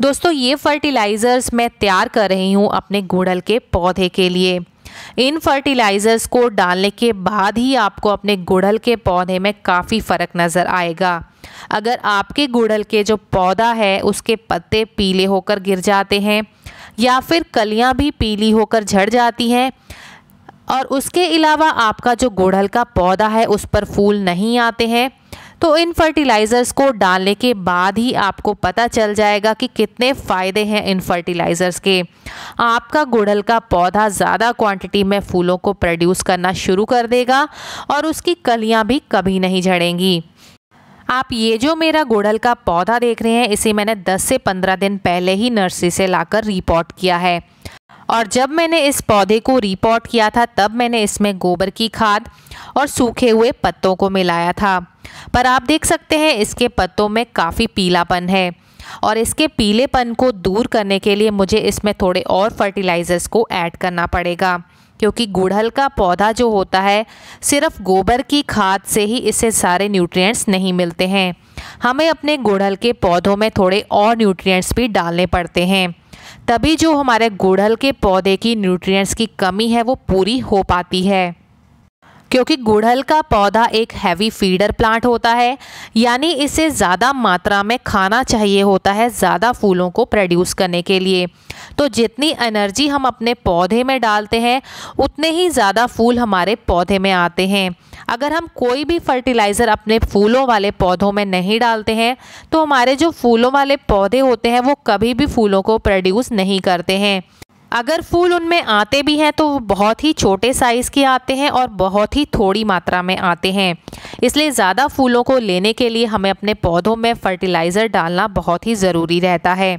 दोस्तों, ये फर्टिलाइज़र्स मैं तैयार कर रही हूँ अपने गुड़हल के पौधे के लिए। इन फर्टिलाइज़र्स को डालने के बाद ही आपको अपने गुड़हल के पौधे में काफ़ी फ़र्क नज़र आएगा। अगर आपके गुड़हल के जो पौधा है, उसके पत्ते पीले होकर गिर जाते हैं, या फिर कलियाँ भी पीली होकर झड़ जाती हैं, और उसके अलावा आपका जो गुड़हल का पौधा है, उस पर फूल नहीं आते हैं तो इन फर्टिलाइज़र्स को डालने के बाद ही आपको पता चल जाएगा कि कितने फ़ायदे हैं इन फर्टिलाइज़र्स के। आपका गुड़हल का पौधा ज़्यादा क्वांटिटी में फूलों को प्रोड्यूस करना शुरू कर देगा और उसकी कलियाँ भी कभी नहीं झड़ेंगी। आप ये जो मेरा गुड़हल का पौधा देख रहे हैं, इसे मैंने 10 से 15 दिन पहले ही नर्सरी से लाकर रिपोर्ट किया है। और जब मैंने इस पौधे को रिपोर्ट किया था, तब मैंने इसमें गोबर की खाद और सूखे हुए पत्तों को मिलाया था। पर आप देख सकते हैं, इसके पत्तों में काफ़ी पीलापन है और इसके पीलेपन को दूर करने के लिए मुझे इसमें थोड़े और फर्टिलाइज़र्स को ऐड करना पड़ेगा, क्योंकि गुड़हल का पौधा जो होता है, सिर्फ़ गोबर की खाद से ही इसे सारे न्यूट्रिएंट्स नहीं मिलते हैं। हमें अपने गुड़हल के पौधों में थोड़े और न्यूट्रिएंट्स भी डालने पड़ते हैं। तभी जो हमारे गुड़हल के पौधे की न्यूट्रिएंट्स की कमी है, वो पूरी हो पाती है। क्योंकि गुड़हल का पौधा एक हैवी फीडर प्लांट होता है, यानी इसे ज़्यादा मात्रा में खाना चाहिए होता है ज़्यादा फूलों को प्रोड्यूस करने के लिए। तो जितनी एनर्जी हम अपने पौधे में डालते हैं, उतने ही ज़्यादा फूल हमारे पौधे में आते हैं। अगर हम कोई भी फर्टिलाइज़र अपने फूलों वाले पौधों में नहीं डालते हैं तो हमारे जो फूलों वाले पौधे होते हैं, वो कभी भी फूलों को प्रोड्यूस नहीं करते हैं। अगर फूल उनमें आते भी हैं तो वो बहुत ही छोटे साइज़ के आते हैं और बहुत ही थोड़ी मात्रा में आते हैं। इसलिए ज़्यादा फूलों को लेने के लिए हमें अपने पौधों में फर्टिलाइज़र डालना बहुत ही ज़रूरी रहता है।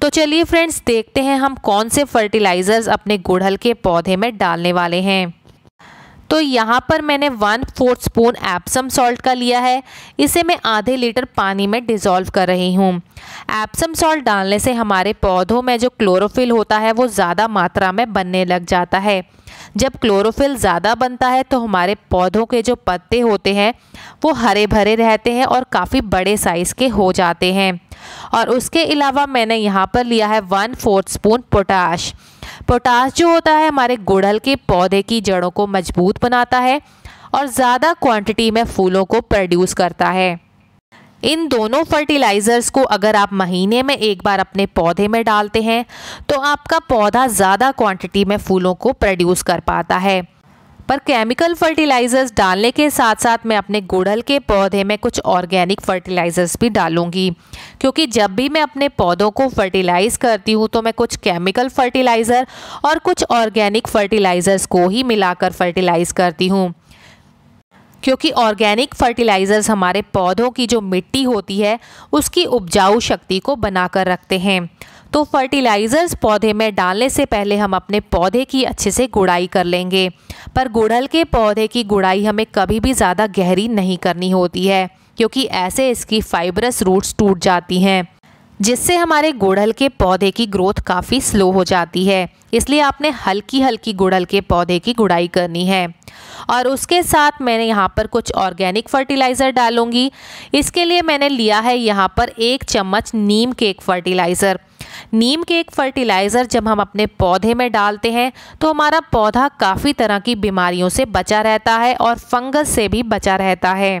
तो चलिए फ्रेंड्स देखते हैं हम कौन से फर्टिलाइज़र्स अपने गुड़हल के पौधे में डालने वाले हैं। तो यहाँ पर मैंने one fourth spoon Epsom salt का लिया है। इसे मैं आधे लीटर पानी में डिज़ोल्व कर रही हूँ। एप्सम सॉल्ट डालने से हमारे पौधों में जो क्लोरोफिल होता है, वो ज़्यादा मात्रा में बनने लग जाता है। जब क्लोरोफिल ज़्यादा बनता है तो हमारे पौधों के जो पत्ते होते हैं, वो हरे भरे रहते हैं और काफ़ी बड़े साइज़ के हो जाते हैं। और उसके अलावा मैंने यहाँ पर लिया है one fourth spoon potash potash जो होता है, हमारे गुड़हल के पौधे की जड़ों को मज़बूत बनाता है और ज़्यादा क्वांटिटी में फूलों को प्रोड्यूस करता है। इन दोनों फर्टिलाइज़र्स को अगर आप महीने में एक बार अपने पौधे में डालते हैं तो आपका पौधा ज़्यादा क्वांटिटी में फूलों को प्रोड्यूस कर पाता है। पर केमिकल फर्टिलाइज़र्स डालने के साथ साथ मैं अपने गुड़हल के पौधे में कुछ ऑर्गेनिक फर्टिलाइज़र्स भी डालूँगी। क्योंकि जब भी मैं अपने पौधों को फर्टिलाइज़ करती हूँ तो मैं कुछ केमिकल फर्टिलाइज़र और कुछ ऑर्गेनिक फर्टिलाइज़र्स को ही मिलाकर फर्टिलाइज़ करती हूँ। क्योंकि ऑर्गेनिक फर्टिलाइज़र्स हमारे पौधों की जो मिट्टी होती है, उसकी उपजाऊ शक्ति को बनाकर रखते हैं। तो फर्टिलाइज़र्स पौधे में डालने से पहले हम अपने पौधे की अच्छे से गुड़ाई कर लेंगे। पर गुड़हल के पौधे की गुड़ाई हमें कभी भी ज़्यादा गहरी नहीं करनी होती है, क्योंकि ऐसे इसकी फाइबरस रूट्स टूट जाती हैं, जिससे हमारे गुड़हल के पौधे की ग्रोथ काफ़ी स्लो हो जाती है। इसलिए आपने हल्की हल्की गुड़हल के पौधे की गुड़ाई करनी है। और उसके साथ मैंने यहाँ पर कुछ ऑर्गेनिक फर्टिलाइज़र डालूँगी। इसके लिए मैंने लिया है यहाँ पर एक चम्मच नीम केक फर्टिलाइज़र नीम के एक फर्टिलाइज़र जब हम अपने पौधे में डालते हैं तो हमारा पौधा काफ़ी तरह की बीमारियों से बचा रहता है और फंगस से भी बचा रहता है।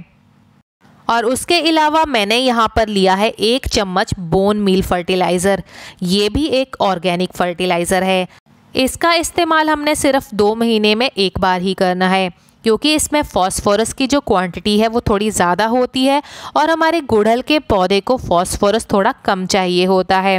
और उसके अलावा मैंने यहाँ पर लिया है एक चम्मच बोन मील फर्टिलाइज़र ये भी एक ऑर्गेनिक फर्टिलाइज़र है। इसका इस्तेमाल हमने सिर्फ़ दो महीने में एक बार ही करना है, क्योंकि इसमें फॉस्फोरस की जो क्वांटिटी है, वो थोड़ी ज़्यादा होती है और हमारे गुड़हल के पौधे को फॉस्फोरस थोड़ा कम चाहिए होता है।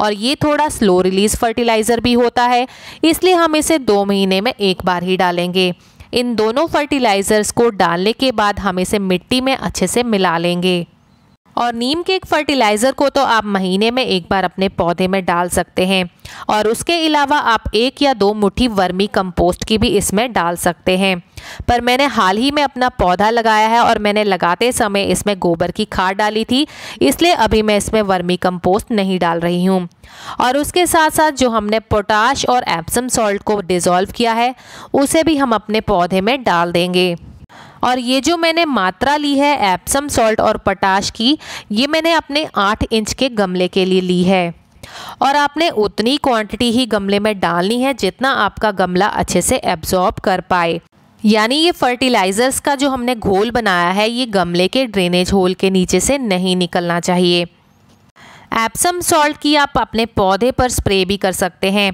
और ये थोड़ा स्लो रिलीज़ फर्टिलाइज़र भी होता है। इसलिए हम इसे दो महीने में एक बार ही डालेंगे। इन दोनों फर्टिलाइज़र्स को डालने के बाद हम इसे मिट्टी में अच्छे से मिला लेंगे। और नीम के एक फर्टिलाइज़र को तो आप महीने में एक बार अपने पौधे में डाल सकते हैं। और उसके अलावा आप एक या दो मुट्ठी वर्मी कंपोस्ट की भी इसमें डाल सकते हैं। पर मैंने हाल ही में अपना पौधा लगाया है और मैंने लगाते समय इसमें गोबर की खाद डाली थी, इसलिए अभी मैं इसमें वर्मी कंपोस्ट नहीं डाल रही हूँ। और उसके साथ साथ जो हमने पोटाश और एप्सम सॉल्ट को डिज़ोल्व किया है, उसे भी हम अपने पौधे में डाल देंगे। और ये जो मैंने मात्रा ली है, एप्सम, सॉल्ट और पोटाश की, ये मैंने अपने आठ इंच के गमले के लिए ली है। और आपने उतनी क्वांटिटी ही गमले में डालनी है जितना आपका गमला अच्छे से एब्जॉर्ब कर पाए। यानी ये फर्टिलाइज़र्स का जो हमने घोल बनाया है, ये गमले के ड्रेनेज होल के नीचे से नहीं निकलना चाहिए। एप्सम सॉल्ट की आप अपने पौधे पर स्प्रे भी कर सकते हैं।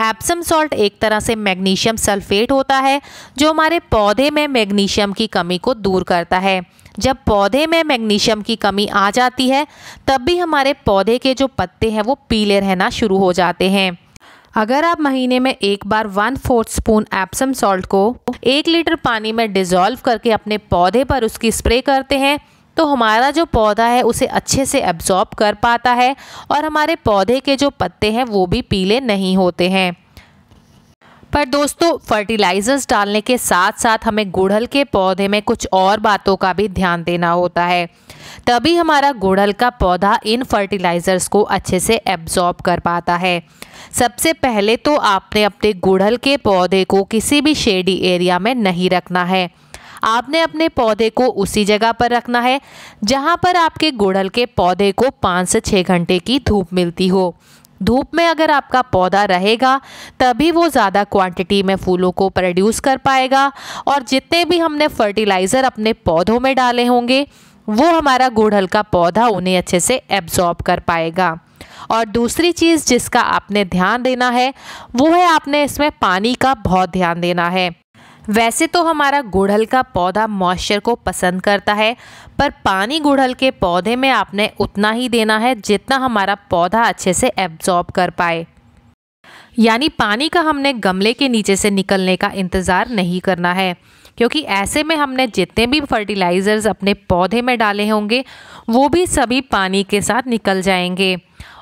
एप्सम सॉल्ट एक तरह से मैग्नीशियम सल्फेट होता है, जो हमारे पौधे में मैग्नीशियम की कमी को दूर करता है। जब पौधे में मैग्नीशियम की कमी आ जाती है, तब भी हमारे पौधे के जो पत्ते हैं वो पीले रहना शुरू हो जाते हैं। अगर आप महीने में एक बार one fourth spoon Epsom salt को एक लीटर पानी में डिज़ोल्व करके अपने पौधे पर उसकी स्प्रे करते हैं तो हमारा जो पौधा है उसे अच्छे से एब्जॉर्ब कर पाता है और हमारे पौधे के जो पत्ते हैं वो भी पीले नहीं होते हैं। पर दोस्तों फर्टिलाइज़र्स डालने के साथ साथ हमें गुड़हल के पौधे में कुछ और बातों का भी ध्यान देना होता है। तभी हमारा गुड़हल का पौधा इन फर्टिलाइज़र्स को अच्छे से एब्जॉर्ब कर पाता है। सबसे पहले तो आपने अपने गुड़हल के पौधे को किसी भी शेडी एरिया में नहीं रखना है। आपने अपने पौधे को उसी जगह पर रखना है, जहाँ पर आपके गुड़हल के पौधे को पाँच से छः घंटे की धूप मिलती हो। धूप में अगर आपका पौधा रहेगा, तभी वो ज़्यादा क्वांटिटी में फूलों को प्रोड्यूस कर पाएगा और जितने भी हमने फर्टिलाइज़र अपने पौधों में डाले होंगे, वो हमारा गुड़हल का पौधा उन्हें अच्छे से एब्जॉर्ब कर पाएगा। और दूसरी चीज़ जिसका आपने ध्यान देना है, वो है आपने इसमें पानी का बहुत ध्यान देना है। वैसे तो हमारा गुड़हल का पौधा मॉइस्चर को पसंद करता है, पर पानी गुड़हल के पौधे में आपने उतना ही देना है जितना हमारा पौधा अच्छे से एब्जॉर्ब कर पाए। यानी पानी का हमने गमले के नीचे से निकलने का इंतज़ार नहीं करना है, क्योंकि ऐसे में हमने जितने भी फर्टिलाइज़र्स अपने पौधे में डाले होंगे, वो भी सभी पानी के साथ निकल जाएँगे।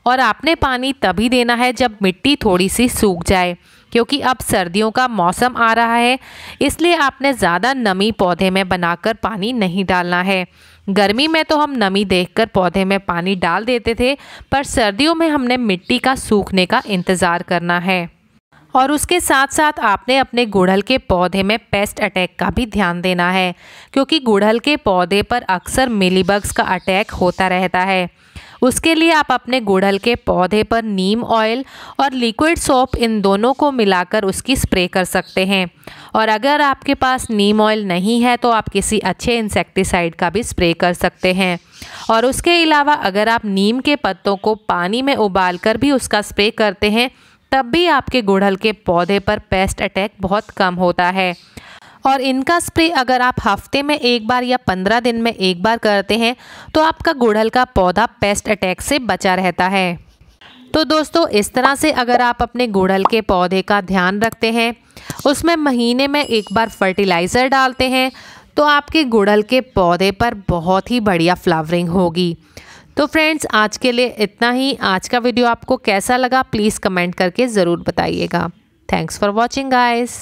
और आपने पानी तभी देना है जब मिट्टी थोड़ी सी सूख जाए, क्योंकि अब सर्दियों का मौसम आ रहा है। इसलिए आपने ज़्यादा नमी पौधे में बनाकर पानी नहीं डालना है। गर्मी में तो हम नमी देखकर पौधे में पानी डाल देते थे, पर सर्दियों में हमने मिट्टी का सूखने का इंतज़ार करना है। और उसके साथ साथ आपने अपने गुड़हल के पौधे में पेस्ट अटैक का भी ध्यान देना है, क्योंकि गुड़हल के पौधे पर अक्सर मिलीबग्स का अटैक होता रहता है। उसके लिए आप अपने गुड़हल के पौधे पर नीम ऑयल और लिक्विड सोप इन दोनों को मिलाकर उसकी स्प्रे कर सकते हैं। और अगर आपके पास नीम ऑयल नहीं है तो आप किसी अच्छे इंसेक्टिसाइड का भी स्प्रे कर सकते हैं। और उसके अलावा अगर आप नीम के पत्तों को पानी में उबाल कर भी उसका स्प्रे करते हैं तब भी आपके गुड़हल के पौधे पर पेस्ट अटैक बहुत कम होता है। और इनका स्प्रे अगर आप हफ़्ते में एक बार या पंद्रह दिन में एक बार करते हैं तो आपका गुड़हल का पौधा पेस्ट अटैक से बचा रहता है। तो दोस्तों, इस तरह से अगर आप अपने गुड़हल के पौधे का ध्यान रखते हैं, उसमें महीने में एक बार फर्टिलाइज़र डालते हैं तो आपके गुड़हल के पौधे पर बहुत ही बढ़िया फ्लावरिंग होगी। तो फ्रेंड्स आज के लिए इतना ही। आज का वीडियो आपको कैसा लगा प्लीज़ कमेंट करके ज़रूर बताइएगा। Thanks for watching guys